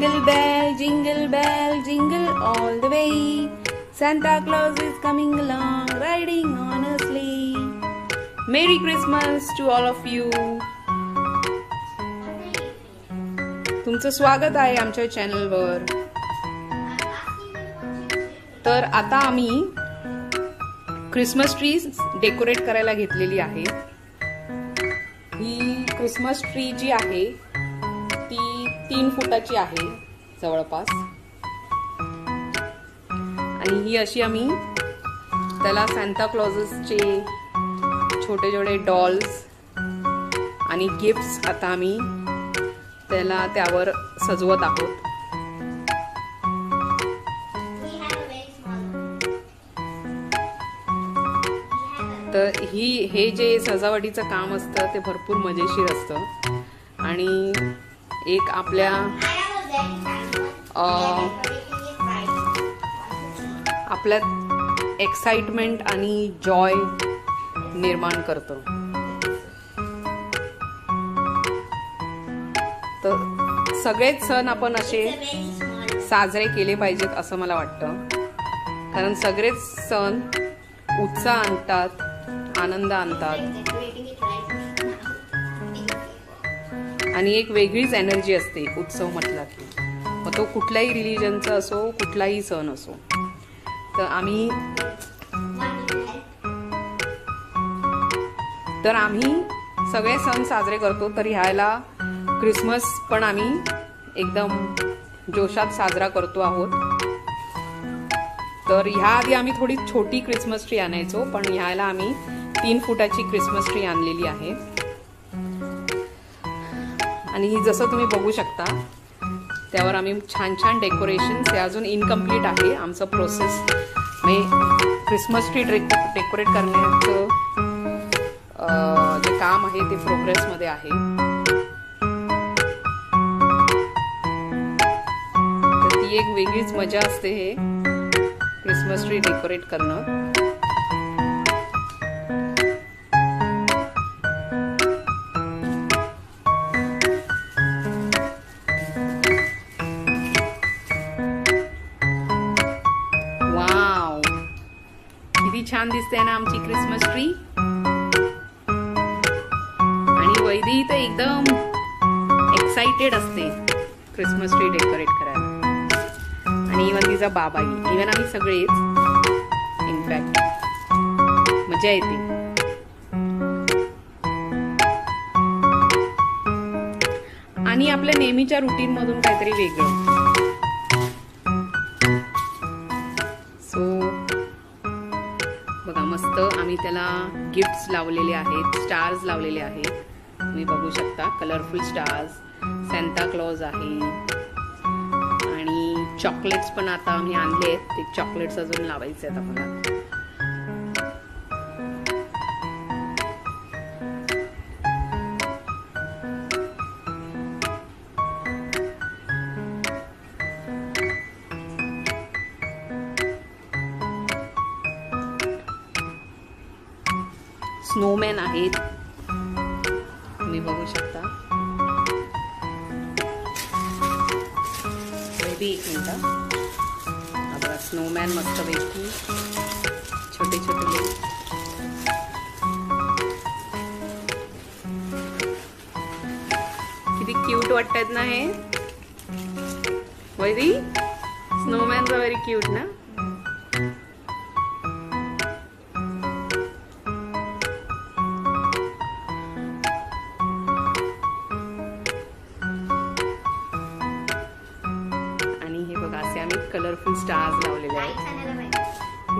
Jingle bell, jingle bell, jingle all the way. Santa Claus is coming along, riding on a sleigh. Merry Christmas to all of you. तुमचं स्वागत आहे आमच्या चॅनलवर तर आता आम्ही क्रिसमस ट्री डेकोरेट करायला घेतलेली आहे ही क्रिसमस ट्री जी आहे तीन फुटाची आहे जवळपास. आणि ही अशी आम्ही त्याला सांता क्लॉजेसचे छोटे छोटे डॉल्स आणि गिफ्ट्स आता आम्ही त्याला त्यावर सजवत आहोत. तर ही हे जे सजावटीचं काम असतं ते भरपूर मजेशीर असतं. आणि एक आपल्या आपल्यात एक्साइटमेंट आणि जॉय निर्माण करतं. तर सगळेच सण आपण असे साजरे केले पाहिजेत असं मला वाटतं. कारण सगळेच सण उत्साह आणतात आनंद आणतात. आणि एक वेगळीच एनर्जी असते उत्सव म्हटला की. मग तो कुठल्याही रिलिजनचा असो कुठलाही सण असो. तर आम्ही तर आम्ही सगळे सण साजरे करतो तर ह्याला क्रिसमस पण आम्ही एकदम जोशात साजरा करतो आहोत. तर ह्या आधी आम्ही थोडी छोटी क्रिसमस ट्री आणायचो पण ह्याला आम्ही तीन फुटाची क्रिसमस ट्री आणलेली आहे. आणि ही जसं तुम्ही बघू शकता त्यावर आम्ही छान छान डेकोरेशन हे अजून इनकम्प्लीट आहे. आमचं प्रोसेस म्हणजे क्रिसमस ट्री डेकोरेट करण्याचं जे काम आहे ते प्रोग्रेसमध्ये आहे. ती एक वेगळीच मजा असते हे क्रिसमस ट्री डेकोरेट करणं. दिसते ना आमची क्रिसमस ट्री आणि वैदी तर एकदम एक्साइटेड असते क्रिसमस ट्री डेकोरेट करायला. आणि इवन तिचा बाबाही इवन आम्ही सगळेच इनफॅक्ट मजा येते. आणि आपल्या नेहमीच्या रुटीन मधून काहीतरी वेगळं. आम्ही त्याला गिफ्ट्स लावलेले आहेत स्टार्स लावलेले आहेत. तुम्ही बघू शकता कलरफुल स्टार्स सेंटा क्लॉज आहे. आणि चॉकलेट्स पण आता आम्ही आणले आहेत. ते चॉकलेट्स अजून लावायचे आहेत आम्हाला स्नोमॅन आहेत. तुम्ही बघू शकता. बेबी एक मिनटं आता स्नोमॅन मस्त पैकी छोटे छोटे किती क्यूट वाटतात ना हे. वैरी स्नोमॅन व्हेरी क्यूट ना. कलरफुल स्टार्स लावलेले आहेत.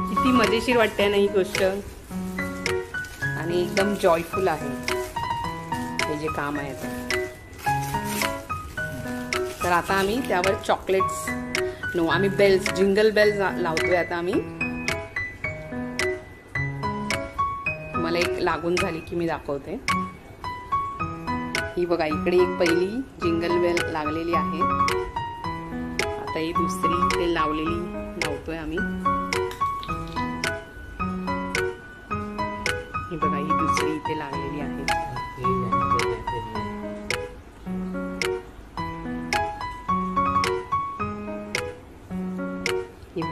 किती मजेशीर वाटते ना ही गोष्ट. आणि एकदम जॉयफुल आहे. हे जे काम आहे ते तर आता आम्ही त्यावर चॉकलेट्स नो आम्ही बेल्स जिंगल बेल्स लावतोय आता आम्ही. मला एक लागून झाली की मी दाखवते. ही बघा इकडे एक पहिली जिंगल बेल लागलेली आहे. आता ही दुसरी ते लावलेली लावतोय आम्ही. ही बघा ही दुसरी इथे लागलेली आहे.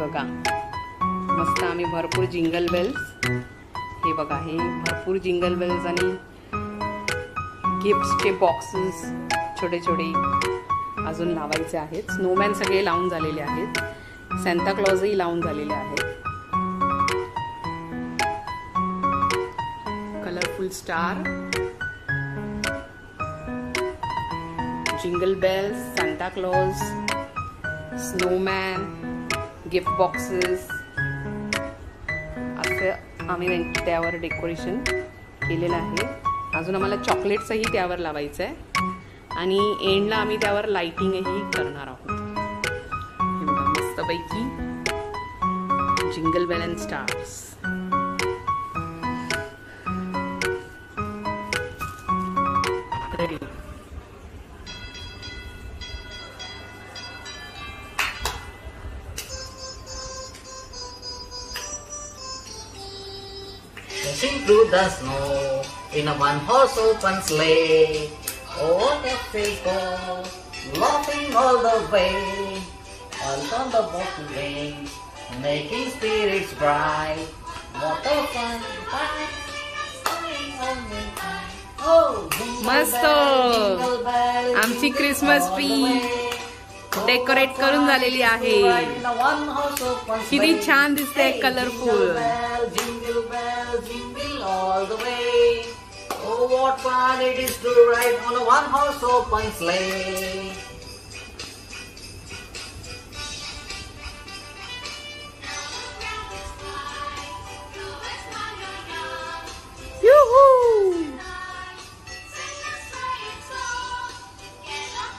बघा मस्त आम्ही भरपूर जिंगल बेल्स. हे बघा हे भरपूर जिंगल बेल्स आणि गिफ्टचे बॉक्सेस छोटे छोटे अजून लावायचे आहेत. स्नोमॅन सगळे लावून झालेले आहेत. सॅन्टाक्लॉजही लावून झालेले आहेत. Colourful star jingle bells Santa Claus snowman gift boxes असं आम्ही त्यावर डेकोरेशन केलेलं आहे. अजून आम्हाला चॉकलेट्सही त्यावर लावायचं आहे आणि एंडला आम्ही त्यावर लाइटिंगही करणार आहोत. हे बघा मस्तपैकी jingle bell and stars ready Dashing through the snow in a one-horse open sleigh. Oh, thrill go, laughing all the way. All on the bottom wings, making spirits bright. What a fun, the time. Oh, मस्त. आमची the tree way. Decorate करून झालेली आहे किती. छान दिसते colourful What fun it is to ride on a one-horse open sleigh.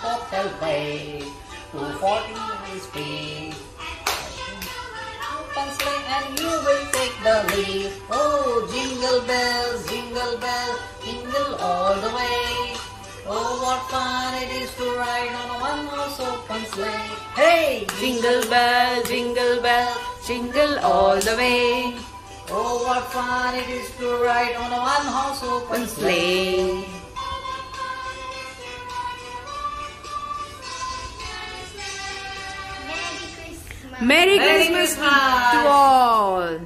Hotel way, 240 miles speed. Open sleigh and you will take the lead. Oh, jingle bells, jingle bells, jingle all the way. Oh, what fun it is to ride on a one-horse open oh, sleigh. Hey, Jingle bell, jingle bell, jingle all the way. Oh, what fun it is to ride on a one-horse open oh, Open sleigh. Merry Merry Christmas Christmas. to all.